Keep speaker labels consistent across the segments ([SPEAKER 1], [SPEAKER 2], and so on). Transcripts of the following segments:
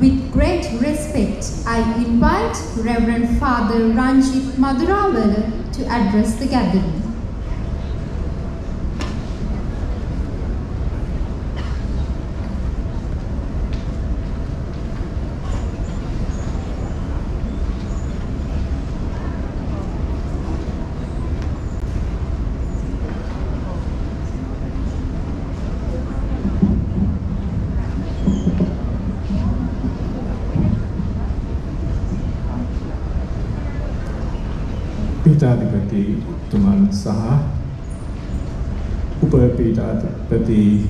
[SPEAKER 1] With great respect, I invite Reverend Father Ranjit Madurawala to address the gathering.
[SPEAKER 2] පීඨාධිපති තුමන් සහ උප පීඨාධිපති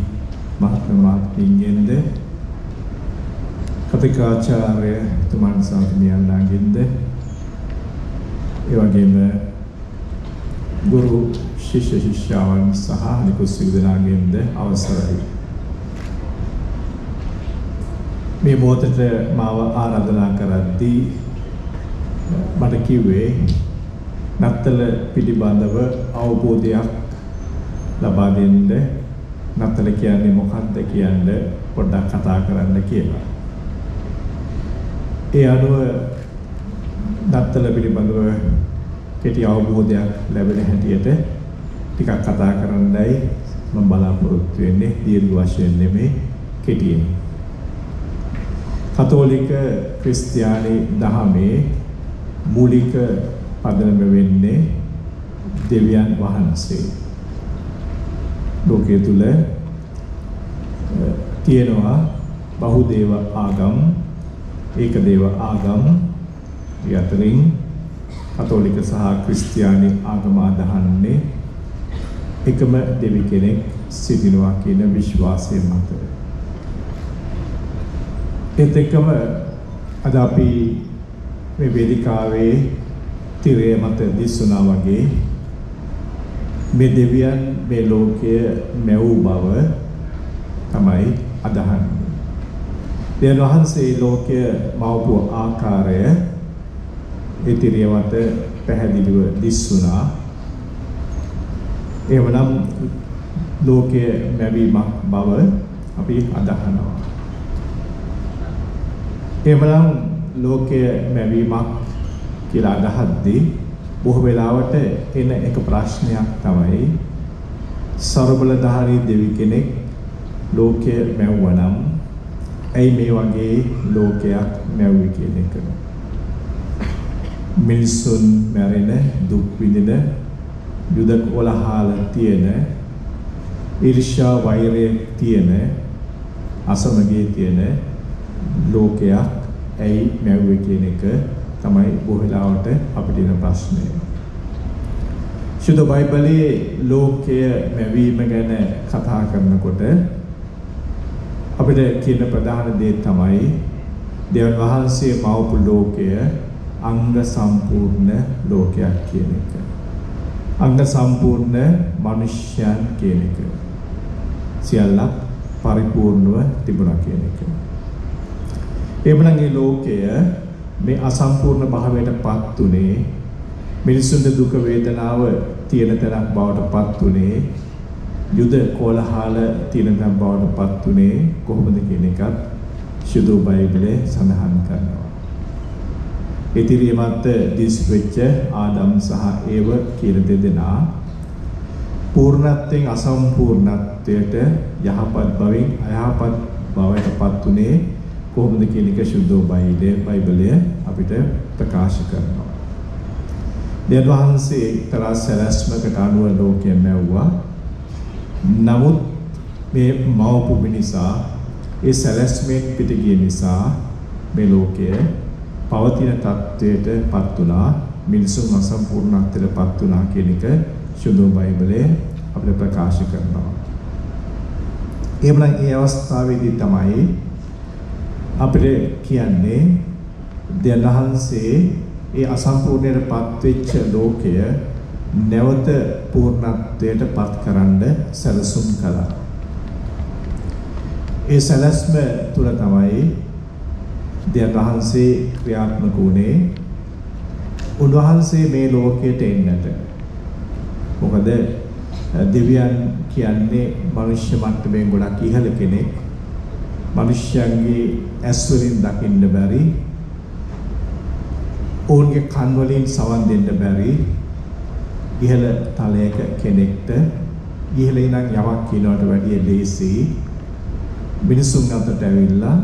[SPEAKER 2] මහත්ම මහත්මියන්ගෙන්ද කතිකාචාර්ය තුමන් සාමියන්ලාගෙන්ද ඒ වගේම ගුරු ශිෂ්‍ය ශිෂ්‍යාවන් සහ නිකුත් සියලු දෙනාගෙන්ද අවසරයි. මේ මොහොතට මාව ආරාධනා කරද්දී මට කිව්වේ නත්තල පිළිබඳව අවබෝධයක් ලබා දෙන්න නත්තල කියන්නේ මොකක්ද කියන්න පොඩ්ඩක් කතා කරන්න කියලා. ඒ අනුව නත්තල පිළිබඳව කෙටි අවබෝධයක් ලැබෙන හැටියට ටිකක් කතා කරන්නයි මම බලාපොරොත්තු වෙන්නේ දීර්ඝ වශයෙන් නෙමෙයි කෙටියෙන්. කතෝලික ක්‍රිස්තියානි දහමේ මූලික පදනම වෙන්නේ දෙවියන් වහන්සේ. ලෝකයේ තුල තියෙනවා බහුදේව ආගම්, ඒකදේව ආගම්, යතරින් කතෝලික සහ ක්‍රිස්තියානි ආගම අදහන්නේ එකම දෙවි කෙනෙක් සිටිනවා කියන විශ්වාසය මත. ඒත් එක්කම අද අපි මේ වේදිකාවේ තිරය මත දිස්සුනා වගේ මේ දෙවියන් මේ ලෝකය මැවූ බව තමයි අදහන්නේ. දෙවියන් වහන්සේ ලෝකය මවපු ආකාරය ඒ තිරය මත පැහැදිලිව දිස්සුනා. එවනම් ලෝකය මැවීමක් බව අපි අදහනවා. එවනම් ලෝකය මැවීමක් කියලා අදහද්දී බොහෝ වෙලාවට එන එක ප්‍රශ්නයක් තමයි ਸਰබලධාරී දෙවි කෙනෙක් ලෝකය මැව්වනම් ඇයි මේ වගේ ලෝකයක් මැව්වේ කියන එක. මිනිසුන් මැරෙන දුක් විඳින යුද කොලහල තියෙන ඊර්ෂ්‍යා වෛරය තියෙන අසමගිය තියෙන ලෝකයක් ඇයි මැව්වේ කියන එක තමයි බොහෝ වෙලාවට අපිට එන ප්‍රශ්නය. ශුද්ධ බයිබලයේ ලෝකය මැවීම ගැන කතා කරනකොට අපිට කියන ප්‍රධාන දේ තමයි දෙවන් වහන්සේ මවපු ලෝකය අංග සම්පූර්ණ ලෝකයක් කියන එක. අංග සම්පූර්ණ මිනිස්යන් කියන එක. සියල්ලක් පරිපූර්ණව තිබුණා කියන එක. එබැවින් මේ ලෝකය මේ අසම්පූර්ණ භාවයට පත් උනේ මිනිසුන්ගේ දුක වේදනාව තියෙන තැනක් බවට පත් උනේ යුද කෝලහල තියෙන තැනක් බවට පත් උනේ කොහොමද කියන එකත් ශුද්ධ බයිබලයේ සඳහන් කරනවා. ඉතිරියමත් දිස් වෙච්ච ආදම් සහ ඒව කියන දෙදෙනා පූර්ණත්වයෙන් අසම්පූර්ණත්වයට යහපත් බවින් අයහපත් බවට පත් උනේ කොහොමද කියන එක ශුද්ධ බයිබලයේ බයිබලය අපිට ප්‍රකාශ කරනවා. දෙවියන් වහන්සේ එක්තරා සැලැස්මකට අනුව ලෝකය මැව්වා. නමුත් මේ මවපු මිනිසා ඒ සැලැස්මෙන් පිට ගිය නිසා මේ ලෝකය පවතින තත්වයට පත් වුණා. මිනිසුන් අසම්පූර්ණත්වයට පත් වුණා කියන එක ශුද්ධ බයිබලයේ අපිට ප්‍රකාශ කරනවා. එhmenan ඒ අවස්ථාවේදී තමයි අපිට කියන්නේ දෙලහන්සේ ඒ අසම්පූර්ණයටපත් වෙච්ච ලෝකය නැවත පූර්ණත්වයට පත් කරන්න සැලසුම් කළා. ඒ සැලැස්ම තුල තමයි දෙවියන්වහන්සේ ක්‍රියාත්මක වුණේ. උන්වහන්සේ මේ ලෝකයට එන්නට. මොකද දෙවියන් කියන්නේ මනුෂ්‍ය මට්ටමින් ගොඩක් ඉහළ කෙනෙක්. මිනිස්යන්ගේ ඇස් වලින් දකින්න බැරි ඔවුන්ගේ කන් වලින් සවන් දෙන්න බැරි ඉහළ තලයක කෙනෙක්ට ඉහළ ඉඳන් යමක් කියනවට වැඩිය ලේසි මිනිසුන් අතරට ඇවිල්ලා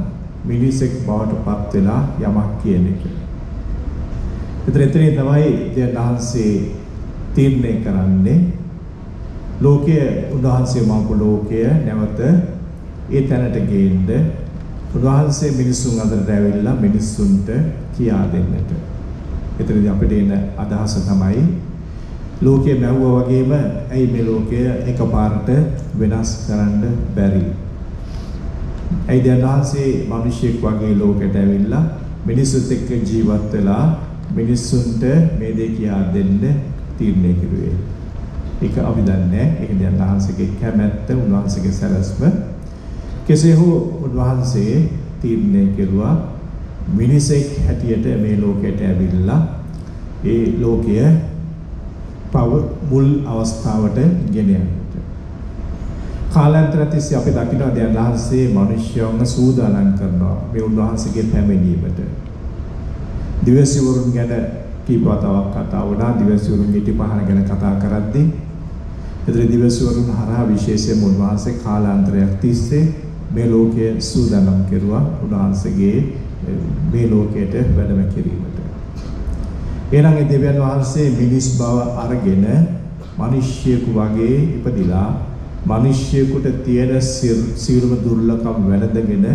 [SPEAKER 2] මිනිසෙක් බවට පත් වෙලා යමක් කියන එක. ඒතර එතනින් තමයි දෙවියන්හන්සේ තීරණය කරන්නේ ලෝකයේ උන්වහන්සේ මවපු ලෝකය නැවත ඒ තැනට ගේන්න උන්වහන්සේ මිනිසුන් අතරට ඇවිල්ලා මිනිසුන්ට කියා දෙන්නට. එතනදී අපිට එන අදහස තමයි ලෝකයේ මැව්වා වගේම ඇයි මේ ලෝකය එකපාරට වෙනස් කරන්න බැරි? ඇයි දැන්හන්සේ මිනිසෙක් වගේ ලෝකෙට ඇවිල්ලා මිනිසුත් එක්ක ජීවත් වෙලා මිනිසුන්ට මේ දේ කියා දෙන්න තීරණය කෙරුවේ. ඒක අපි දන්නේ ඒක දැන්හන්සේගේ කැමැත්ත උන්වහන්සේගේ සැලැස්ම කෙසේ හෝ උන්වහන්සේ තීරණය කෙරුවා මිනිසෙක් හැටියට මේ ලෝකයට ඇවිල්ලා ඒ ලෝකය පව මුල් අවස්ථාවට ගෙන යන්නට. කාලාන්තර තිස්සේ අපි දකිනවා දැන් උන්වහන්සේ මිනිස්යන්ව සූදානම් කරනවා මේ උන්වහන්සේගේ පැමිණීමට. දිවසිවරුන් ගැන කීප වතාවක් කතා වුණා දිවසිවරුන් ඉටිපහන ගැන කතා කරද්දී එතන දිවසිවරුන් හරහා විශේෂයෙන්ම උන්වහන්සේ කාලාන්තරයක් තිස්සේ මේ ලෝකයේ සූදානම් කෙරුවා උන්වහන්සේගේ මේ ලෝකයට වැඩම කිරීමට. එහෙනම් ඒ දෙවියන් වහන්සේ මිනිස් බව අරගෙන මිනිසියෙකු වගේ ඉපදිලා මිනිසියෙකුට තියෙන සියලුම දුර්ලභකම් වැළඳගෙන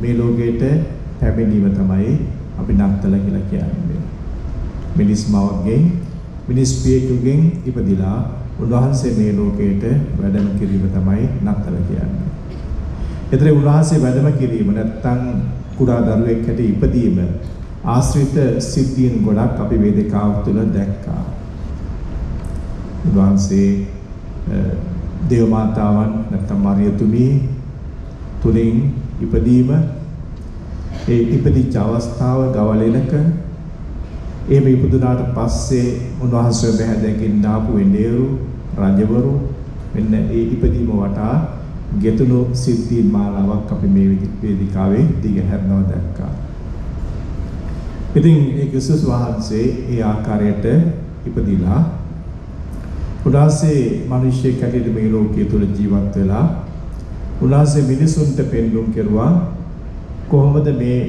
[SPEAKER 2] මේ ලෝකයට පැමිණීම තමයි අපි නත්තල කියලා කියන්නේ. මිනිස් මවගෙන් මිනිස් පියෙකුගෙන් ඉපදිලා උන්වහන්සේ මේ ලෝකයට වැඩම කිරීම තමයි නත්තල කියන්නේ. එතන උන්වහන්සේ වැඩම කිරීම නැත්තම් කුඩා දරුවෙක් හැට ඉපදීම ආශ්‍රිත සිද්ධීන් ගොඩක් අපි වේදිකාව තුළ දැක්කා. උන්වහන්සේ දේව මාතාවන් නැත්නම් මරියතුමී තුලින් ඉපදීම ඒ ඉපදිච්ච අවස්ථාව ගවලෙලක එහෙම ඉපදුනාට පස්සේ උන්වහන්සේ බහැදකින් දාපු වෙන්නේරු රජවරු මෙන්න ඒ ඉපදීම වටා ගෙතුණු සිද්ධීන් මාලාවක් අපි මේ වේදිකාවේ දිගහැරනවා දැක්කා. ඉතින් ඒ ක්‍රිස්තුස් වහන්සේ ඒ ආකාරයට ඉපදිලා උන්වහන්සේ මිනිස්සෙක් හැටියට මේ ලෝකයේ තුල ජීවත් වෙලා උන්වහන්සේ මිනිසුන්ට පෙන්වුම් කෙරුවා කොහොමද මේ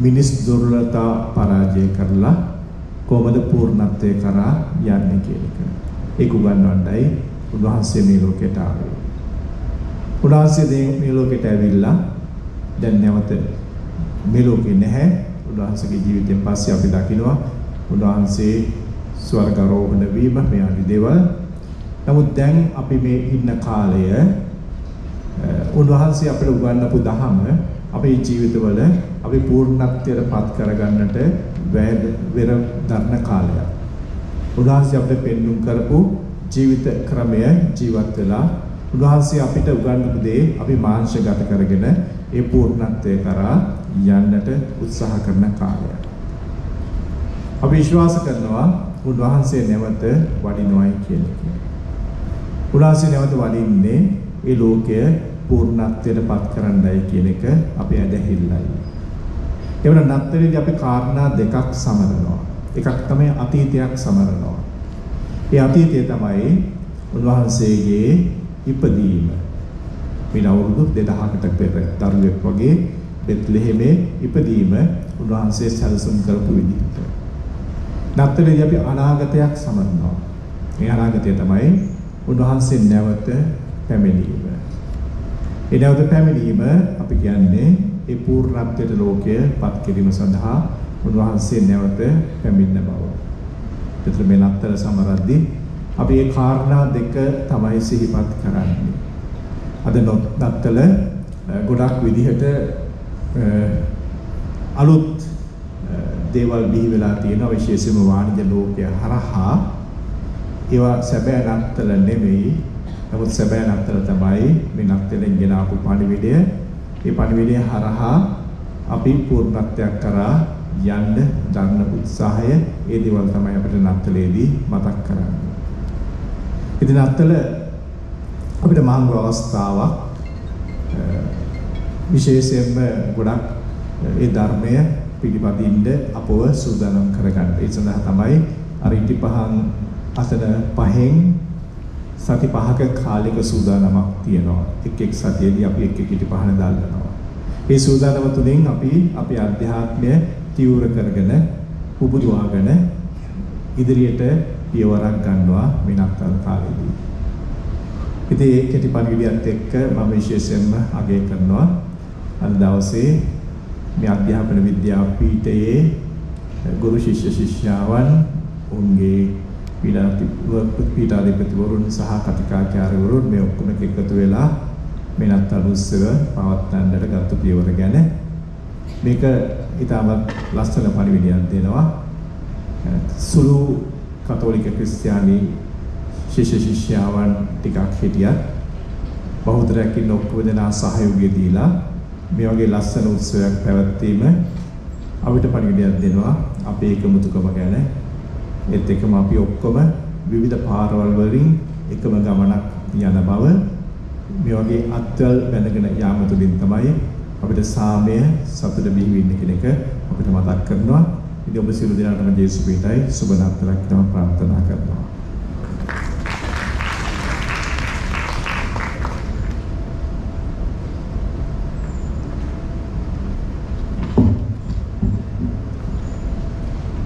[SPEAKER 2] මිනිස් දුර්වලතා පරාජය කරලා කොහොමද පූර්ණත්වයේ කරා යන්නේ කියන එක. ඒක උගන්වන්නයි උන්වහන්සේ මේ ලෝකයට ආවේ. උන්වහන්සේ මේ ලෝකයට ඇවිල්ලා දැන් නැවත මේ ලෝකේ නැහැ. උන්වහන්සේගේ ජීවිතයෙන් පස්සේ අපි දකිනවා උන්වහන්සේ ස්වර්ගාරෝහණ වීම මේ ආදි දේවල්. නමුත් දැන් අපි මේ ඉන්න කාලය උන්වහන්සේ අපිට උගන්වපු දහම අපේ ජීවිතවල අපි පූර්ණත්වයට පත් කරගන්නට වෙර දරන කාලයක්. උන්වහන්සේ අපිට පෙන්වුම් කරපු ජීවිත ක්‍රමය ජීවත් වෙලා උන්වහන්සේ අපිට උගන්වපු දේ අපි මාංශගත කරගෙන ඒ පූර්ණත්වය කරා යන්නට උත්සාහ කරන කාලය. අපි විශ්වාස කරනවා උන්වහන්සේ නැවත වඩිනවයි කියන එක. උන්වහන්සේ නැවත වඩින්නේ ඒ ලෝකය පූර්ණත්වයට පත් කරන්නයි කියන එක අපේ ඇදහිල්ලයි. එවන නත්තරේදී අපි කාරණා දෙකක් සමරනවා. එකක් තමයි අතීතයක් සමරනවා. ඒ අතීතය තමයි උන්වහන්සේගේ ඉපදීම. මින් අවුරුදු 2000කට පෙර දරුවෙක් වගේ බෙත්ලෙහෙමේ ඉපදීම උන්වහන්සේ සැලසුම් කරපු විදිහට. නත්තරේදී අපි අනාගතයක් සමරනවා. මේ අනාගතය තමයි උන්වහන්සේ නැවත පැමිණීම. ඒ නැවත පැමිණීම අපි කියන්නේ ඒ පූර්ණත්වයට ලෝකය පත් කිරීම සඳහා උන්වහන්සේ නැවත පැමිණ බව. ඒතර මේ නත්තර සමරද්දී අපි මේ කාරණා දෙක තමයි සිහිපත් කරන්නේ. අද නත්තල ගොඩක් විදිහට අලුත් දේවල් බිහි වෙලා තියෙනවා විශේෂයෙන්ම වාණිජ ලෝකය හරහා ඒවා සැබෑ නත්තල නෙමෙයි නමුත් සැබෑ නත්තල තමයි මේ නත්තලෙන් ගෙන ආපු පණිවිඩය ඒ පණිවිඩය හරහා අපි පූර්ණත්වයක් කරා යන්න ගන්න උත්සාහය ඒ දේවල් තමයි අපිට නත්තලේදී මතක් කරන්නේ. ඉතින් නත්තල අපිට මහඟු අවස්ථාවක් විශේෂයෙන්ම ගොඩක් ඒ ධර්මය පිළිපදින්න අපව සූදානම් කරගන්න. ඒ සඳහා තමයි අර ඉටි පහන් අතන පහෙන් සති පහක කාලික සූදානමක් තියෙනවා. එක් එක් සතියේදී අපි එක් එක් ඉටි පහන දාල්නවා. මේ සූදානම තුලින් අපි අපේ අධ්‍යාත්මය තියුර කරගෙන පුබුදුවාගෙන ඉදිරියට පියවරක් ගන්නවා විනාත්තල් කාලේදී. ඉතින් ඒ කෙටි පණිවිඩයත් එක්ක මම විශේෂයෙන්ම අගය කරනවා අද දවසේ මේ අධ්‍යාපන විද්‍යාපීඨයේ ගුරු ශිෂ්‍ය ශිෂ්‍යාවන් උන්ගේ පීඨාධිපතිවරුන් සහ කතිකාචාර්යවරුන් මේ ඔක්කොම එකතු වෙලා මේ නත්තල් උත්සව පවත්වන්නට ගත්ත පියවර ගැන මේක ඉතාමත් ලස්සන පණිවිඩයක් දෙනවා සුළු කතෝලික ක්‍රිස්තියානි ශිෂ්‍ය ශිෂ්‍යාවන් ටිකක් හිටියත් බෞද්ධරයක් ඉන්න ඔක්කොම දෙනා සහයෝගය දීලා මේ වගේ ලස්සන උත්සවයක් පැවැත්වීම අපිට පණිවිඩයක් දෙනවා අපේ එකමුතුකම ගැන ඒත් එක්කම අපි ඔක්කොම විවිධ පාරවල් වලින් එකම ගමනක් යන බව මේ වගේ අත්වල බැඳගෙන යාම තුළින් තමයි අපිට සාමය සතුට බිහි වෙන්නේ කියන එක අපිට මතක් කරනවා.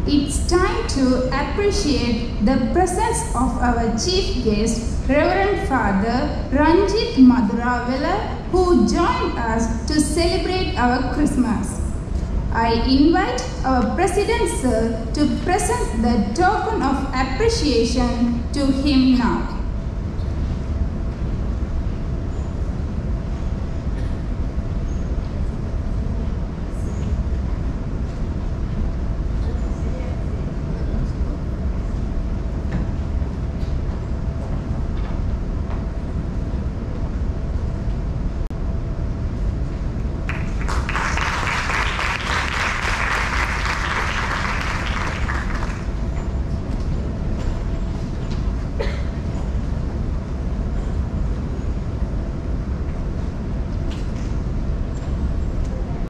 [SPEAKER 3] It's time to appreciate the presence of our chief guest, Reverend Father Ranjit Madhuravela, who joined us to celebrate our Christmas. I invite our President Sir to present the token of appreciation to him now.